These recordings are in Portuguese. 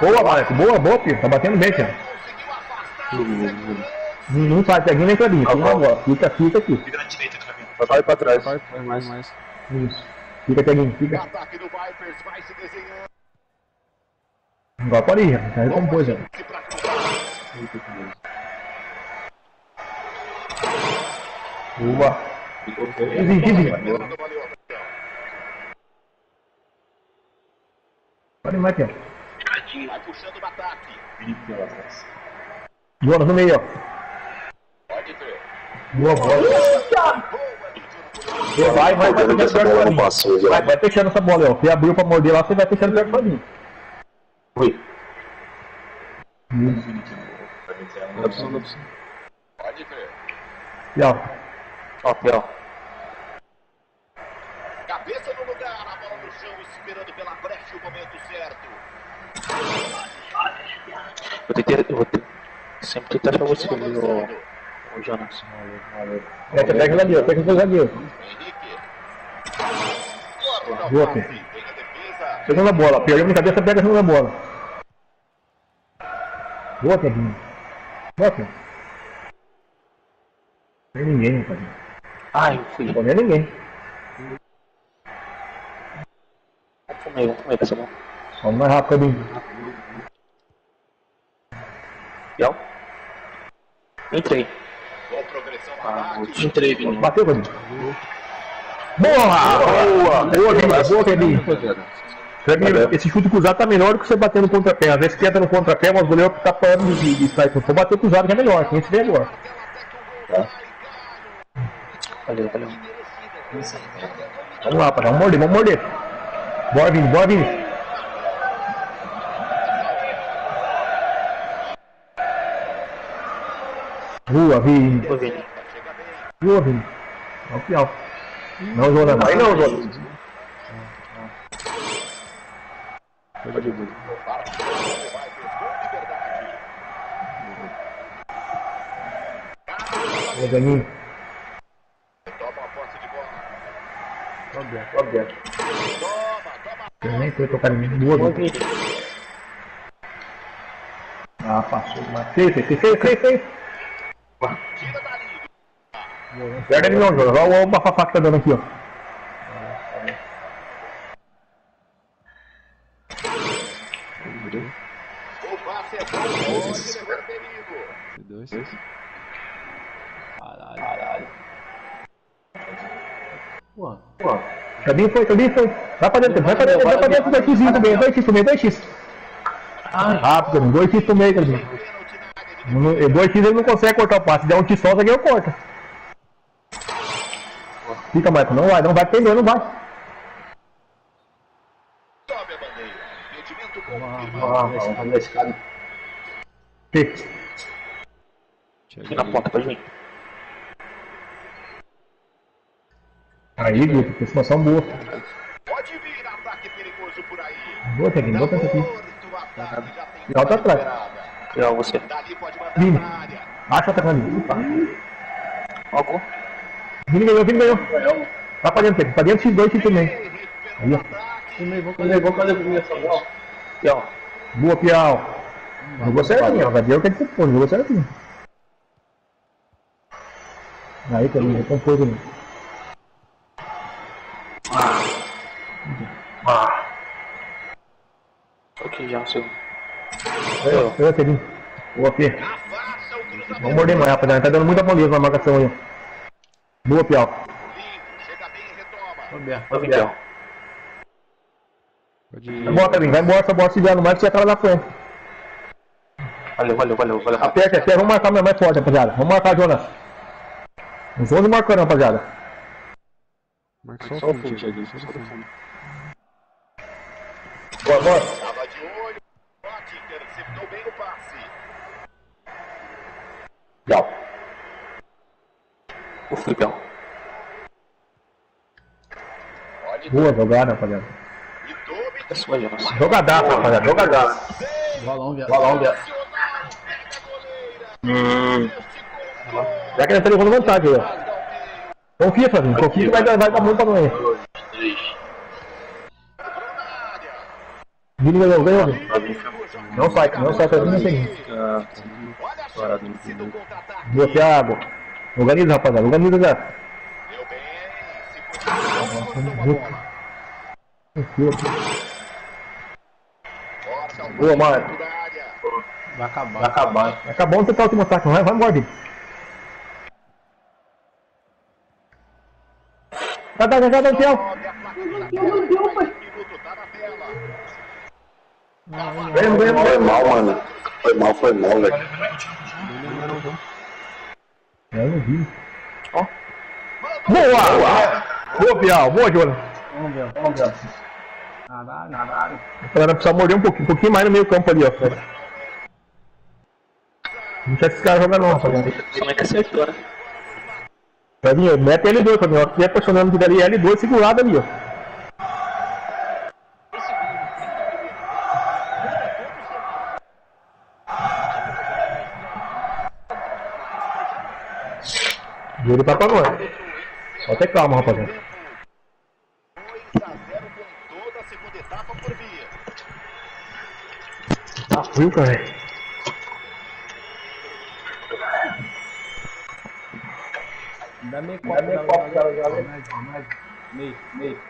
Boa, Marco. Boa, boa, filho. Tá batendo bem, filho. Não, não sai peguinho nem. Fica na bola. Fica, fica aqui. Fica na direita, Clebinho. Vai pra trás. Vai, vai mais, mais. Isso. Fica, peguinho. Fica. Ataque do Vipers vai se desenhando. Agora pode ir, já recompôs, já. Boa. Vizinho, vizinho. Pode ir ó. Vai puxando o ataque. Jonas no meio, ó. Pode ver. Boa bola. Vai, vai, vai, vai, vai, vai, vai, vai. vai fechando essa bola, ó. Você abriu pra morder lá, você vai fechando perto do mim. Dá opção. Pode ver. E ó. Ó, ó. Cabeça no lugar, a bola no chão, esperando pela brecha o momento certo. Vou tentar, eu vou ter, sempre tentar achar você, Continua o, o Jonas. É, você pega o zagueiro, pega o seu zagueiro. Henrique. Boa. Tem a bola, perdeu minha cabeça, pega a segunda bola. Boa, Pedrinho. Boa, filho. Não tem ninguém, rapaz. Ah, eu fui. Não tem ninguém. Vamos comer, vamos comer com essa mão. Vamos mais rápido. Legal? Entrei. Boa progressão no Ah, ataque. entrei, Vini. Bateu. Boa! Boa. Boa. Pedrinho, Esse chute cruzado tá melhor do que você bater no contrapé. Às vezes queda no contrapé, mas o goleiro tá parando de, de sair. Se for bater cruzado, que é melhor. Quem se vê agora. Valeu, valeu. Vamos lá, rapaz. Vamos morder, vamos morder. Bora, Vini, bora, Vini. Boa, Vini. Ô, Vini. Boa, Vini. Ó o Piau. Não, Jonas. Aí não, Jonas. Boa, Daninho. Toma a posse de bola. Óbvio. Eu nem foi tocar em mim. Boa, Vini. Ah, passou. Feio, feio, feio, feio. Tira dali. Perde ele não, Jonas. Olha o bafafá que tá dando aqui, ó. É. Dois. Caralho. Caralho. Pô, Cadinho foi, Cadinho foi. Vai pra dentro, vai pra dentro, vai pra dentro, 2x também, 2x pro meio, 2x. Rápido, 2x pro meio, Cadinho. De 2x ele não consegue cortar o passe, se der um x só, o zagueiro corta. Fica, Marco, não vai, não vai prender, não vai. sobe a bandeira. Impedimento Ah, confirmado. vamos esse cara. Fica. Aqui Aí, Guto, aproximação boa. Pode vir ataque perigoso por aí. Boa, Cadinho, boa aqui. Morto, o ataque já tem tá atrás. Legal, você. Vini. área. Acha atacando. Ó, gol. Vini ganhou, Vini ganhou. Vai pra dentro, Pedro. Pra dentro, x2, x também. Aí, ó. Levou eu vi essa bola. Legal. Boa, Piau. Jogou certinho, ó. O zagueiro quer que você jogou certinho. Aí, Pedro, recompôs ali. Ah. Ok, já, seu. Eu, eu, Pedrinho. Boa, cruzamento. Vamos morder mais, rapaziada. Tá dando muita moleza na marcação aí. Boa, Piau. E. Pode ir. Vai embora, Pedrinho. Vai embora, essa bola se vier no mais, você acaba na frente. Valeu, valeu, valeu, valeu. Aperta, aperta. Vamos marcar mais forte, rapaziada. Vamos marcar, Jonas. Os 11 marcando, rapaziada. Marca só o fundo. Thiago, Só o fundo. Bora, bora. Tava de olho. Bote interceptou bem o passe. Legal. O Filipão. Boa jogada, rapaziada. e. É. Jogadaço, rapaziada. Jogadaço. Balão, viado. Balão, viado. Hum. Já que ele tá levando vantagem, ó. Meio. Confia, Flavinho. Confia que vai dar, vai dar muito pra nós. Vini ganhou, ganhou. Não sai, não sai, não tem. Boa, Thiago. Organiza, rapaziada, organiza já. Boa, área. Vai acabar. Vai acabar. Vai acabar onde você tá o último ataque, vai, vai embora, Vini. Vai dar, vai dar, vai dar, Sobe a plaquinha na tela. Minuto tá na tela. Foi mal, mano. Foi mal, foi mal, velho. Eu não vi. Ó. Boa! Boa, Piau. Boa, Jonas. Vamos ver, vamos ver. Caralho, caralho. A galera precisa morder um pouquinho, um pouquinho mais no meio campo ali, ó. Não deixa esses caras jogar não, rapaziada. somente acertou, né? Fabinho, mete L2, Fabinho. ó. Se estiver pressionando que dali L2 segurado ali, ó. Tá pra nós. Só ter calma, rapaziada. 2 a 0 com toda a segunda etapa por via. Tá frio, cara. Dá meio copo, dá meio copo, dá meio. Meio,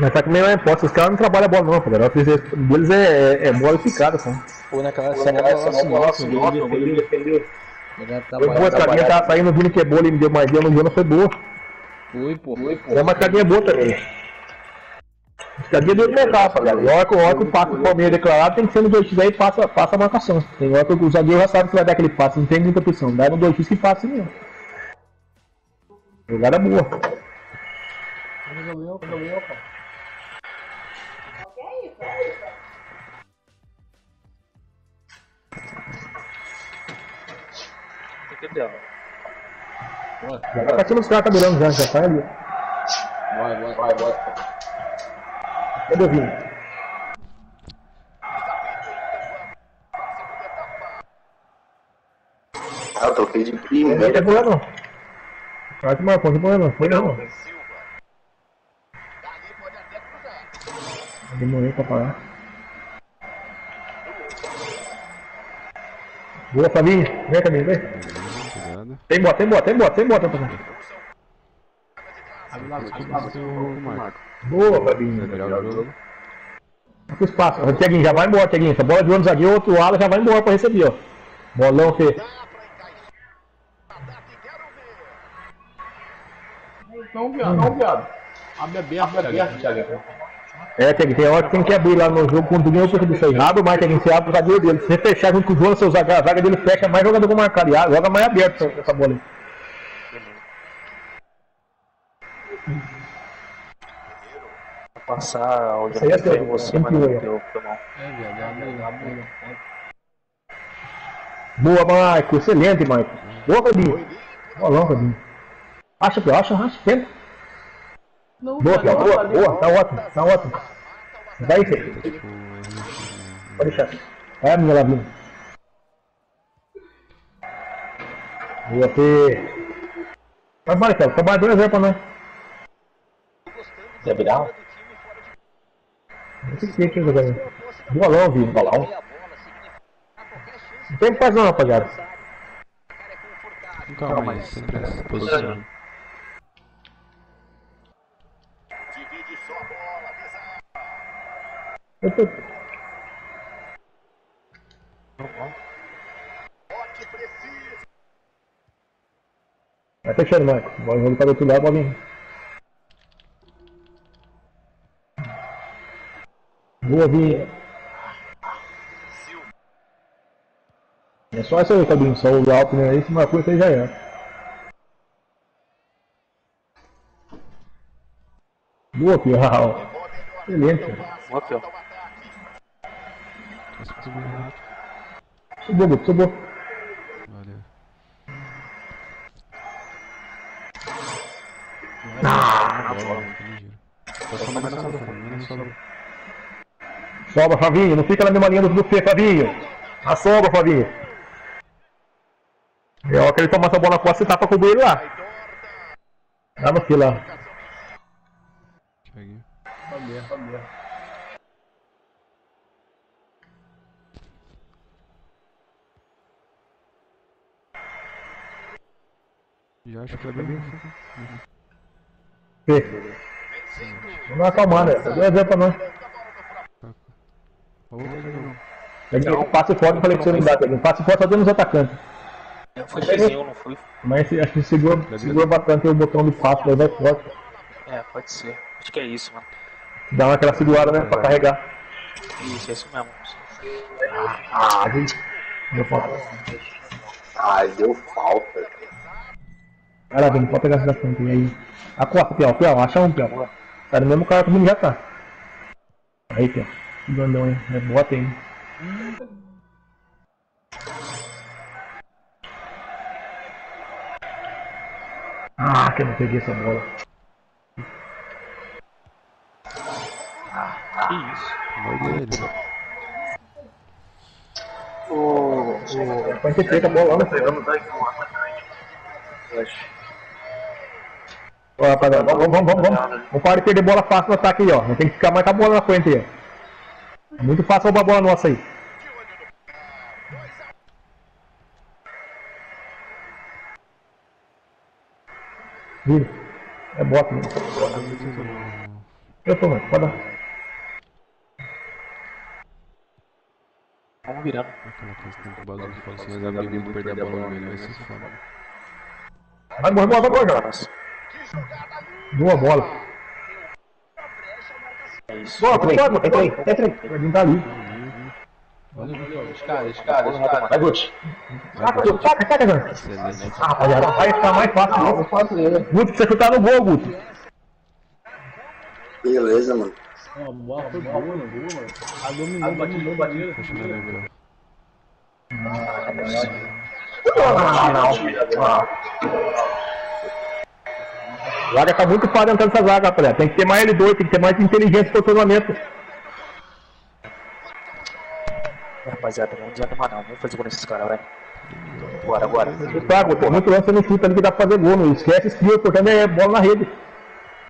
Mas tá que nem lá em posse, os caras não trabalham a bola não, rapaziada. O deles é, é, é bola ficada, só. Pô, naquela cena, nossa, nossa, ele defendeu. Ele Foi boa, a escadinha tá saindo, vindo que é boa, ele me deu mais deu no Jonas, foi boa. Foi, pô, foi, pô. É uma escadinha boa também. A escadinha deu mercado, rapaziada. E a hora que, o passe do Palmeiras declarado tem que ser no 2x aí passa, passa a marcação. Tem hora que o zagueiro já sabe que vai dar aquele passe, não tem muita pressão. Dá no 2x que passa mesmo. Jogada boa. Resolveu, resolveu, cara. Entendeu? Já tá pra cima dos caras tabelando já, já tá ali. Vai, vai, vai, vai. Cadê o Vini? Ah, eu troquei de primo, Não tem problema não. Vai que marcou, não tem problema não. Foi não. Silva. Dali pode até cruzar. Demorei pra parar. Boa, Fabinho. Vem, Fabinho, vem. Tem bota, tem bota, tem bota, tem bota, rapaziada. Abre lá. O. Boa, Fabinho. Melhor o jogo. Aqui o espaço. Ô, Tiaguinho, já vai embora, Tiaguinho. Essa bola de ônibus aqui, outro ala já vai embora pra receber, ó. Bolão, Fê. Não, viado, não, viado. Abre aberto, abre aberto, Thiago. É, tem hora que tem que abrir lá no jogo quando ninguém percebe isso aí. Abre mais, Tiaguinho, você abre o zagueiro dele. Se você fechar junto com o Jonas, seu zaga, a zaga dele fecha mais jogador com marcado. E Joga mais aberto essa, essa bola aí. Passar onde Isso aí é teu, você, mas não eu. deu. É. Boa, Marco. Excelente, Marco. Boa, Fabinho. Bolão, Fabinho. Acha, acha, acha. Tenta. Não, Boa, Boa, boa. Tá ótimo, tá ótimo. Vai, Fê. É Pode deixar. Vai, minha Lavinha. Boa, Fê. Vai, Marcelo. Trabalha 2x0 pra nós. Quer virar? Não sei o que é que jogar aí. Bolão, Vini. Bolão. Não tem paz não, rapaziada. Calma aí, sempre se posiciona. Divide só a bola. Visa. Eu tô... Vai fechando, Marco. Bola jogo para outro lado, vem. Boa, Vini. É só essa aí, Fabinho. Só o alto né? aí, se marcou, isso aí já é. Boa, Piau. Excelente. Ó, Pio. Subiu, Guto, subiu. Valeu. Ah, na sobra, não na sobra. Fabinho. Não fica na mesma linha do, Fê, Fabinho. A sobra, Fabinho. A hora que ele tomar essa bola na costa, você tá pra cobrir ele lá. Lá no fio lá. Thiaguinho. Sabia, Já acho que é bem. Fê. Vamos lá acalmar, né? Deu exemplo pra nós. A. Peguei passe forte, eu falei que você não dá, Peguei. Passe forte só deu nos atacantes. Foi Xzinho, não foi? Mas acho que segura, segura bastante o botão de passe, daí vai forte. É, pode ser. Acho que é isso, mano. Dá uma aquela segurada, né? Pra carregar. Isso, é isso mesmo. Ah, gente. Deu falta. Ai, deu falta. Vai lá, Vini, pode pegar essa da frente aí. A costa, Piau, Piau, acha um, Piau. Tá no mesmo cara que o Vini já tá. Aí, Piau. Que grandão, hein? É bota aí. Ah, que eu não peguei essa bola. Que isso? Morde ele. Pode ter feito a bola lá, né? Ó, rapaziada, vamos, vamos, vamos, vamos. Vamos parar de perder bola fácil no ataque aí, ó. Não tem que ficar mais com a bola na frente aí, ó. Muito fácil roubar a bola nossa aí. Vira. É bota? Eu tô, mano. Pode dar. Vamos virando. Aquela questão que o Basil fala assim, mas abrir muito perder a bola no meio, vai ser foda. Vai, morrer, morre, morre, morre. Nossa, Boa bola. é isso. Boa, boa, boa. Entra aí, entra aí. O Edinho tá ali. Escada, escada, escada. Vai, Guti. Saca. Saca, saca. Excelente. Ah, rapaziada, vai ficar mais fácil. Não, fazer. Guti, você chutar no gol, Guti. Beleza, mano. Uma bola boa. Boa, mano. A dominou, batidão, batida. Fecha na lembra. A zaga tá muito fácil entrando nessa zaga, rapaziada. Tem que ter mais L2, tem que ter mais inteligência no posicionamento. Rapaziada, vamos desanimar não. Vamos fazer gol nesses caras, vai. Bora, bora. Guti, tem muito lance no chute ali que dá pra fazer gol. Não esquece skill, o importante é bola na rede.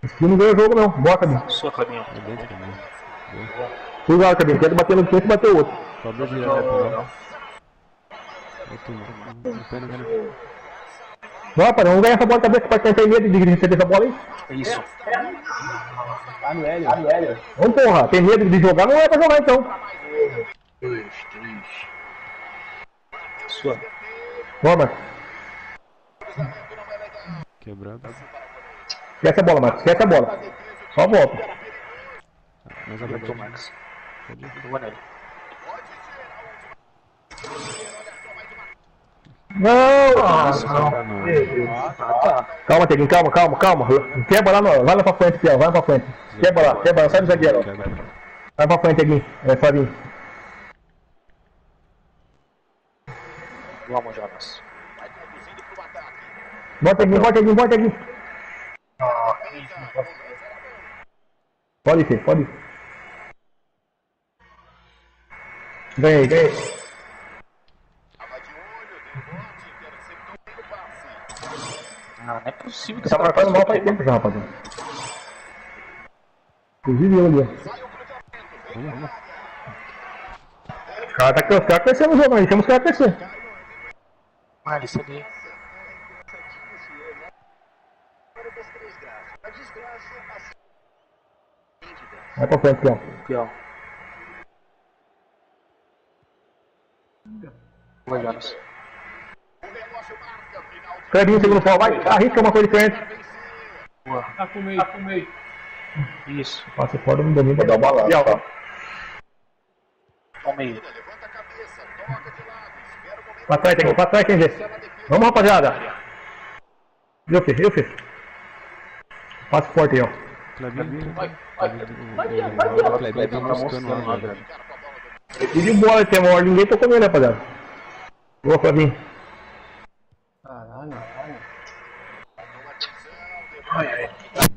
Skill não ganha jogo, não. Bota, Cabinho. Sua, Clabinho. É também. Cuidado, Cabinho. Tenta bater no peito e bater o outro. Cobra girar pra lá. Outro, um. Não, rapaz, vamos ganhar essa bola de cabeça pra tentar medo de receber essa bola aí. É isso. Tá no Hélio, tá no Hélio. Vamos, porra. Tem medo de jogar? Não é pra jogar, então. Sua. Vamos, Marcos. Quebrado. Esquece a bola, Marcos. Esquece a bola. Só volta. Mais Apertou, aberto. Max. Boa nele. Não! Ah, não. Tá. Calma, Teguinho, calma, calma, calma. Quebra lá, no, vai lá pra frente, Pião, vai pra frente. Quebra lá, quebra lá, sai do zagueiro. Vai pra frente, Teguinho. É, Fabinho. Vamos, Jonas. Bota Teguinho, bota Teguinho, bota Teguinho. Pode ser, pode ir. Ganhei, ganhei. Ah, não é possível que Tá cara marcando mal faz tempo já, rapaziada. Inclusive eu ali, ó. Vamos, vamos. Os caras tá os caras crescendo no jogo, nós temos que caras crescer. Ah, isso ali. Vai pra frente, Pião. Pior. Boa, Jonas. Clebinho, segundo pau, vai. Arrisca uma coisa diferente. Boa. Tá com meio, tá com meio. Isso. Passa fora do domínio pra dar o balanço. Pião. Ao meio. Pra trás, Teguinho, pra trás, quem vê. Vamos, rapaziada. Eu fiz, eu fiz. Passe forte aí, ó. Clebinho. O Clebinho tá buscando lá, velho. E de bola, tem uma hora, ninguém tocou nele, rapaziada. Boa, Flavinho. Caralho, caralho.